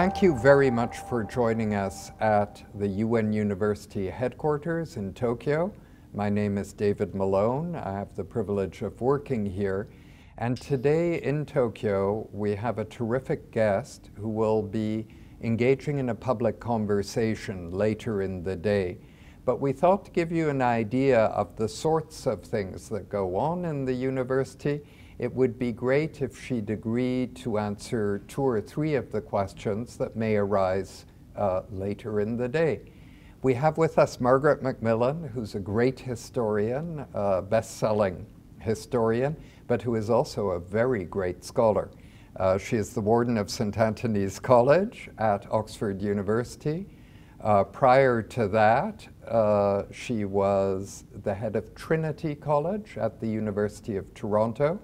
thank you very much for joining us at the UN University headquarters in Tokyo. My name is David Malone. I have the privilege of working here. And today in Tokyo, we have a terrific guest who will be engaging in a public conversation later in the day. But we thought to give you an idea of the sorts of things that go on in the university it would be great if she'd agree to answer two or three of the questions that may arise uh, later in the day. We have with us Margaret MacMillan, who's a great historian, uh, best-selling historian, but who is also a very great scholar. Uh, she is the warden of St. Antony's College at Oxford University. Uh, prior to that, uh, she was the head of Trinity College at the University of Toronto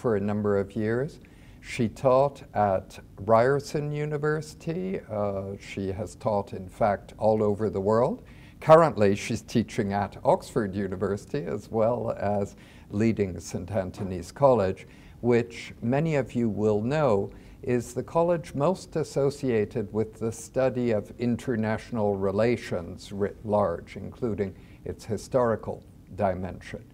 for a number of years. She taught at Ryerson University. Uh, she has taught, in fact, all over the world. Currently, she's teaching at Oxford University as well as leading St. Antony's College, which many of you will know is the college most associated with the study of international relations writ large, including its historical dimension.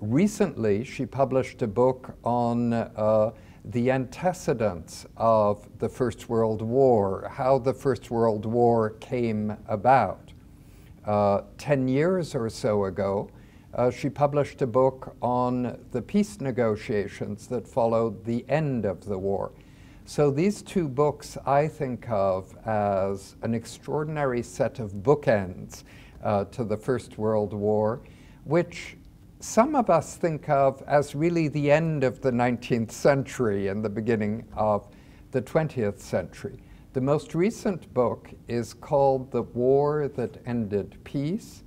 Recently, she published a book on uh, the antecedents of the First World War, how the First World War came about. Uh, ten years or so ago, uh, she published a book on the peace negotiations that followed the end of the war. So these two books I think of as an extraordinary set of bookends uh, to the First World War, which some of us think of as really the end of the 19th century and the beginning of the 20th century. The most recent book is called The War That Ended Peace,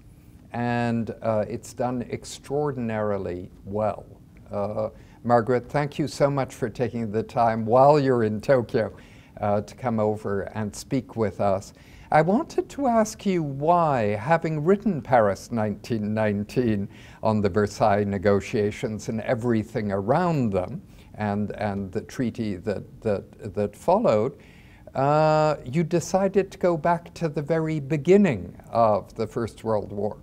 and uh, it's done extraordinarily well. Uh, Margaret, thank you so much for taking the time while you're in Tokyo uh, to come over and speak with us. I wanted to ask you why, having written Paris 1919 on the Versailles negotiations and everything around them, and, and the treaty that, that, that followed, uh, you decided to go back to the very beginning of the First World War.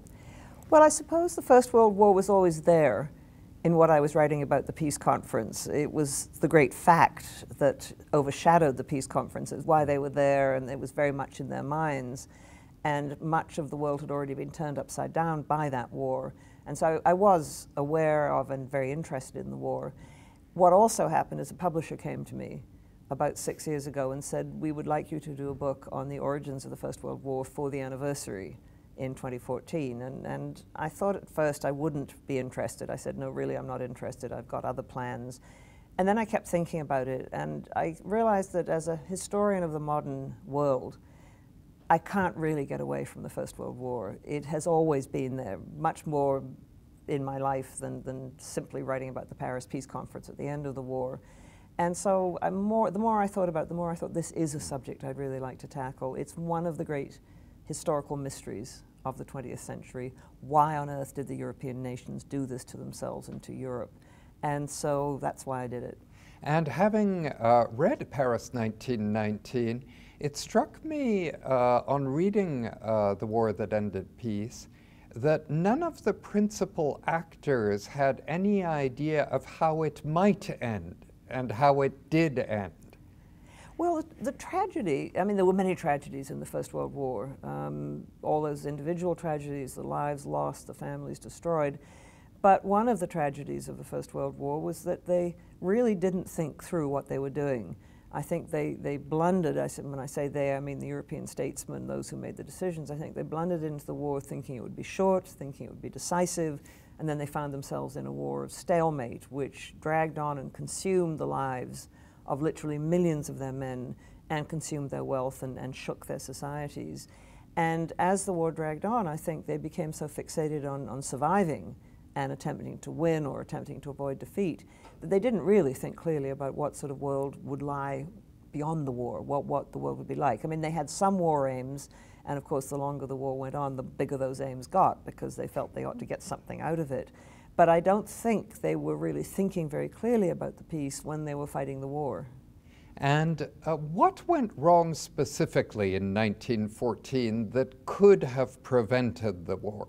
Well, I suppose the First World War was always there in what I was writing about the peace conference. It was the great fact that overshadowed the peace conferences, why they were there, and it was very much in their minds. And much of the world had already been turned upside down by that war. And so I was aware of and very interested in the war. What also happened is a publisher came to me about six years ago and said, we would like you to do a book on the origins of the First World War for the anniversary in 2014. And, and I thought at first I wouldn't be interested. I said, no, really, I'm not interested. I've got other plans. And then I kept thinking about it, and I realized that as a historian of the modern world, I can't really get away from the First World War. It has always been there, much more in my life than, than simply writing about the Paris Peace Conference at the end of the war. And so I'm more, the more I thought about it, the more I thought this is a subject I'd really like to tackle. It's one of the great historical mysteries of the 20th century. Why on earth did the European nations do this to themselves and to Europe? And so that's why I did it. And having uh, read Paris 1919, it struck me uh, on reading uh, The War That Ended Peace that none of the principal actors had any idea of how it might end and how it did end. Well, the tragedy, I mean, there were many tragedies in the First World War. Um, all those individual tragedies, the lives lost, the families destroyed. But one of the tragedies of the First World War was that they really didn't think through what they were doing. I think they, they blundered, I said, when I say they, I mean the European statesmen, those who made the decisions, I think they blundered into the war thinking it would be short, thinking it would be decisive, and then they found themselves in a war of stalemate, which dragged on and consumed the lives of literally millions of their men and consumed their wealth and, and shook their societies. And as the war dragged on, I think they became so fixated on, on surviving and attempting to win or attempting to avoid defeat that they didn't really think clearly about what sort of world would lie beyond the war, what, what the world would be like. I mean, they had some war aims, and of course, the longer the war went on, the bigger those aims got because they felt they ought to get something out of it. But I don't think they were really thinking very clearly about the peace when they were fighting the war. And uh, what went wrong specifically in 1914 that could have prevented the war?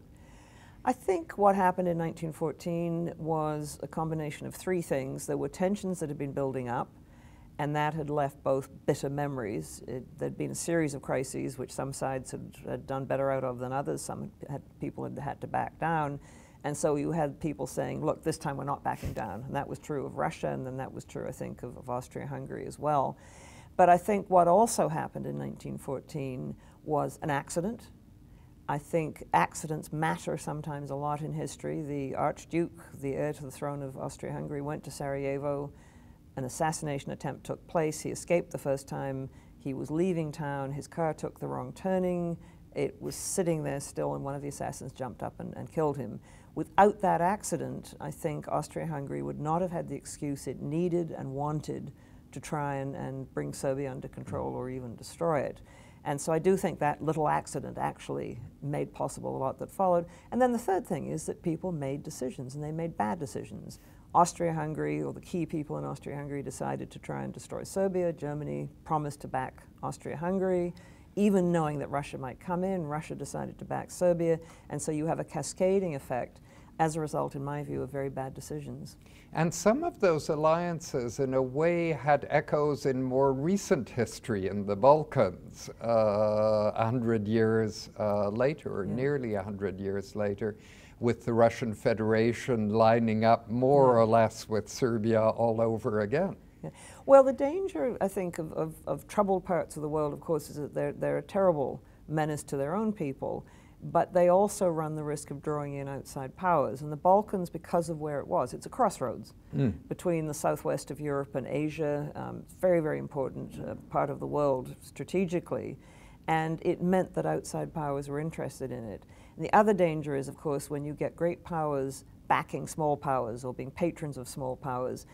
I think what happened in 1914 was a combination of three things. There were tensions that had been building up, and that had left both bitter memories. It, there'd been a series of crises which some sides had, had done better out of than others. Some had, people had had to back down. And so you had people saying, look, this time we're not backing down. And that was true of Russia, and then that was true, I think, of, of Austria Hungary as well. But I think what also happened in 1914 was an accident. I think accidents matter sometimes a lot in history. The Archduke, the heir to the throne of Austria Hungary, went to Sarajevo. An assassination attempt took place. He escaped the first time. He was leaving town. His car took the wrong turning. It was sitting there still, and one of the assassins jumped up and, and killed him. Without that accident, I think Austria Hungary would not have had the excuse it needed and wanted to try and, and bring Serbia under control mm. or even destroy it. And so I do think that little accident actually made possible a lot that followed. And then the third thing is that people made decisions, and they made bad decisions. Austria Hungary, or the key people in Austria Hungary, decided to try and destroy Serbia. Germany promised to back Austria Hungary even knowing that Russia might come in, Russia decided to back Serbia, and so you have a cascading effect as a result, in my view, of very bad decisions. And some of those alliances, in a way, had echoes in more recent history in the Balkans, uh, a uh, hundred years uh, later, or yeah. nearly a hundred years later, with the Russian Federation lining up more yeah. or less with Serbia all over again. Yeah. Well, the danger, I think, of, of, of, troubled parts of the world, of course, is that they're, they're a terrible menace to their own people, but they also run the risk of drawing in outside powers. And the Balkans, because of where it was, it's a crossroads mm. between the southwest of Europe and Asia, um, very, very important uh, part of the world strategically. And it meant that outside powers were interested in it. And the other danger is, of course, when you get great powers backing small powers or being patrons of small powers,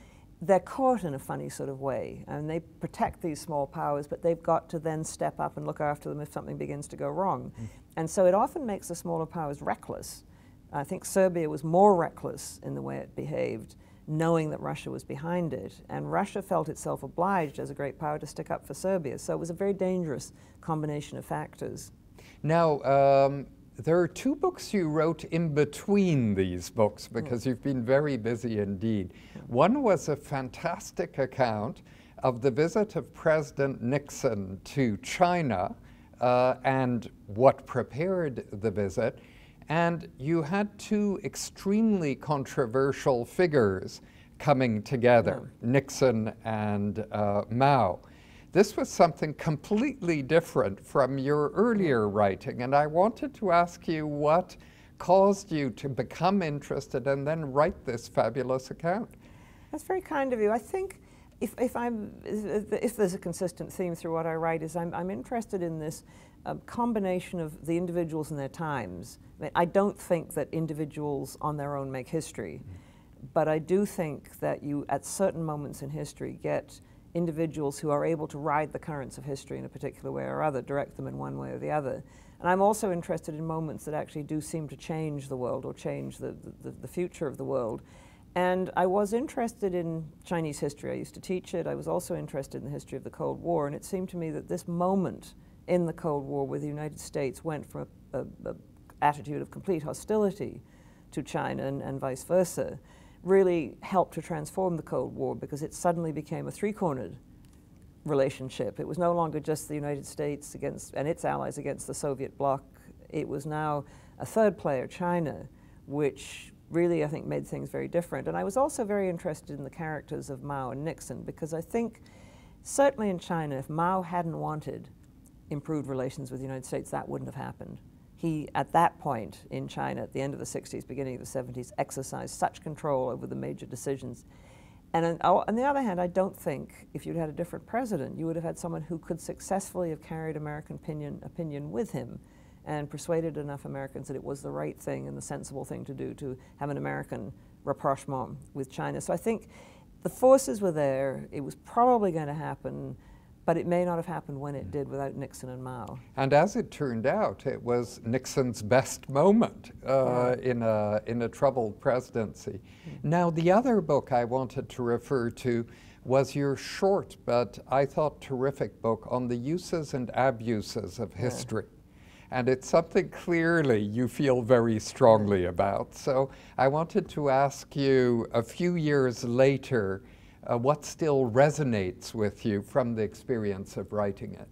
they're caught in a funny sort of way, and they protect these small powers, but they've got to then step up and look after them if something begins to go wrong. Mm. And so it often makes the smaller powers reckless. I think Serbia was more reckless in the way it behaved, knowing that Russia was behind it. And Russia felt itself obliged as a great power to stick up for Serbia. So it was a very dangerous combination of factors. Now, um, there are two books you wrote in between these books hmm. because you've been very busy indeed. One was a fantastic account of the visit of President Nixon to China uh, and what prepared the visit. And you had two extremely controversial figures coming together, yeah. Nixon and uh, Mao. This was something completely different from your earlier writing, and I wanted to ask you what caused you to become interested and then write this fabulous account. That's very kind of you. I think if, if, I'm, if there's a consistent theme through what I write is I'm, I'm interested in this uh, combination of the individuals and their times. I, mean, I, don't think that individuals on their own make history, but I do think that you, at certain moments in history, get individuals who are able to ride the currents of history in a particular way or other, direct them in one way or the other. And I'm also interested in moments that actually do seem to change the world or change the, the, the, future of the world. And I was interested in Chinese history. I used to teach it. I was also interested in the history of the Cold War. And it seemed to me that this moment in the Cold War where the United States went from an attitude of complete hostility to China and, and vice versa really helped to transform the Cold War because it suddenly became a three-cornered relationship. It was no longer just the United States against and its allies against the Soviet bloc. It was now a third player, China, which really I think made things very different. And I was also very interested in the characters of Mao and Nixon because I think certainly in China, if Mao hadn't wanted improved relations with the United States, that wouldn't have happened he, at that point in China, at the end of the 60s, beginning of the 70s, exercised such control over the major decisions. And on, oh, on, the other hand, I don't think if you'd had a different president, you would have had someone who could successfully have carried American opinion, opinion with him and persuaded enough Americans that it was the right thing and the sensible thing to do to have an American rapprochement with China. So I think the forces were there. It was probably going to happen but it may not have happened when it did without Nixon and Mao. And as it turned out, it was Nixon's best moment uh, yeah. in, a, in a troubled presidency. Mm -hmm. Now, the other book I wanted to refer to was your short but I thought terrific book on the uses and abuses of history. Yeah. And it's something clearly you feel very strongly about. So I wanted to ask you a few years later uh, what still resonates with you from the experience of writing it.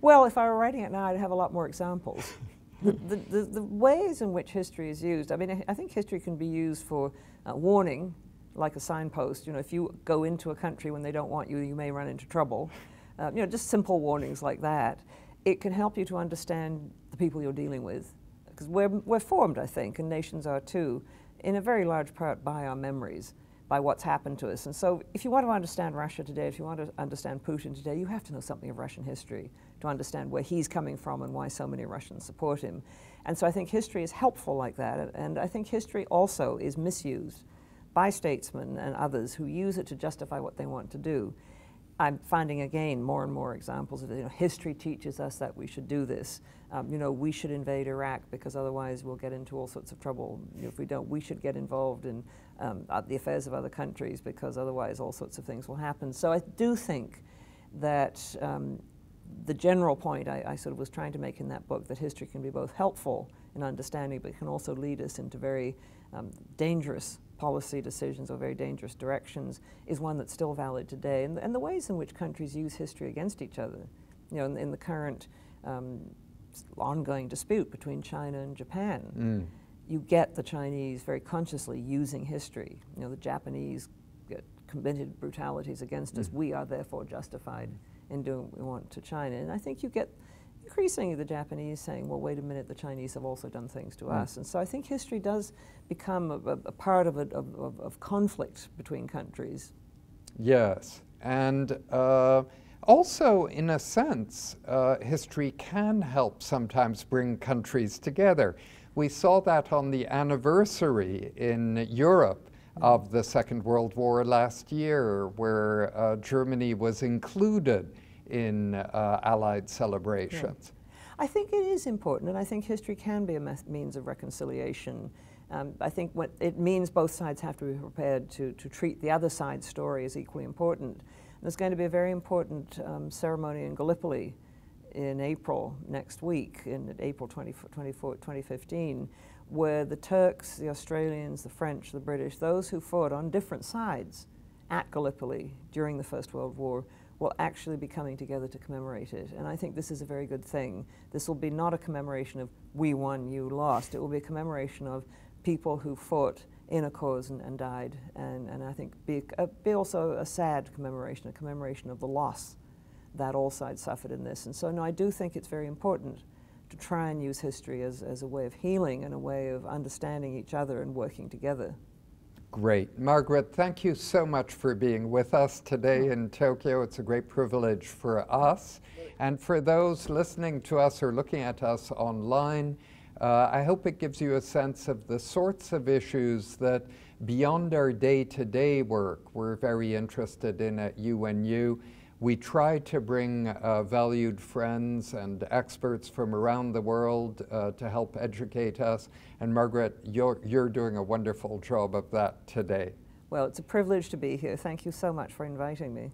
Well, if I were writing it now, I'd have a lot more examples. the, the, the, ways in which history is used, I mean, I think history can be used for uh, warning, like a signpost. You know, if you go into a country when they don't want you, you may run into trouble. Uh, you know, just simple warnings like that. It can help you to understand the people you're dealing with. Because we're, we're formed, I think, and nations are too, in a very large part by our memories by what's happened to us. And so if you want to understand Russia today, if you want to understand Putin today, you have to know something of Russian history to understand where he's coming from and why so many Russians support him. And so I think history is helpful like that. And I think history also is misused by statesmen and others who use it to justify what they want to do. I'm finding again more and more examples of. You know, history teaches us that we should do this. Um, you know, we should invade Iraq because otherwise we'll get into all sorts of trouble. You know, if we don't, we should get involved in um, the affairs of other countries because otherwise all sorts of things will happen. So I do think that um, the general point I, I, sort of was trying to make in that book that history can be both helpful in understanding, but can also lead us into very um, dangerous policy decisions or very dangerous directions is one that's still valid today. And, and the ways in which countries use history against each other, you know, in, in the current um, ongoing dispute between China and Japan, mm. You get the Chinese very consciously using history. You know, the Japanese committed brutalities against mm. us. We are therefore justified in doing what we want to China. And I think you get increasingly the Japanese saying, well, wait a minute, the Chinese have also done things to mm. us. And so I think history does become a, a part of, a, of, of, conflict between countries. Yes. And uh, also, in a sense, uh, history can help sometimes bring countries together. We saw that on the anniversary in Europe of the Second World War last year, where uh, Germany was included in uh, Allied celebrations. Yeah. I think it is important, and I think history can be a means of reconciliation. Um, I think what it means both sides have to be prepared to, to treat the other side's story as equally important. And there's going to be a very important um, ceremony in Gallipoli in April next week, in April 20, 24, 2015, where the Turks, the Australians, the French, the British, those who fought on different sides at Gallipoli during the First World War will actually be coming together to commemorate it. And I think this is a very good thing. This will be not a commemoration of we won, you lost. It will be a commemoration of people who fought in a cause and, and died. And, and I think be, uh, be also a sad commemoration, a commemoration of the loss that all sides suffered in this. And so, no, I do think it's very important to try and use history as, as a way of healing and a way of understanding each other and working together. Great. Margaret, thank you so much for being with us today in Tokyo. It's a great privilege for us. And for those listening to us or looking at us online, uh, I hope it gives you a sense of the sorts of issues that beyond our day-to-day -day work we're very interested in at UNU we try to bring uh, valued friends and experts from around the world uh, to help educate us. And Margaret, you're, you're doing a wonderful job of that today. Well, it's a privilege to be here. Thank you so much for inviting me.